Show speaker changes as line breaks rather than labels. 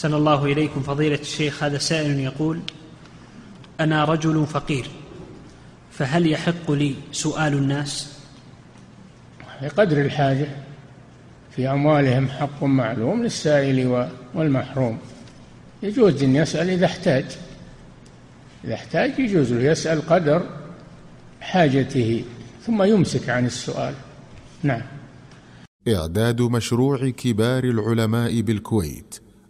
أحسن الله إليكم فضيلة الشيخ. هذا سائل يقول أنا رجل فقير فهل يحق لي سؤال الناس؟
بقدر الحاجة في أموالهم حق معلوم للسائل والمحروم. يجوز أن يسأل إذا احتاج. إذا احتاج يجوز له يسأل قدر حاجته ثم يمسك عن السؤال. نعم.
إعداد مشروع كبار العلماء بالكويت.